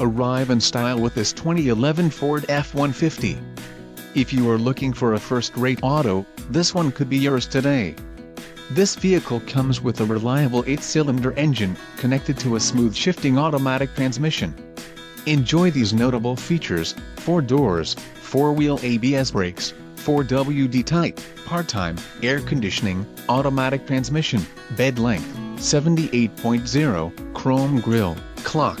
Arrive in style with this 2011 Ford F-150. If you are looking for a first-rate auto, this one could be yours today. This vehicle comes with a reliable 8-cylinder engine, connected to a smooth shifting automatic transmission. Enjoy these notable features, 4 doors, 4-wheel ABS brakes, 4WD type, part-time, air conditioning, automatic transmission, bed length, 78.0, chrome grille, clock,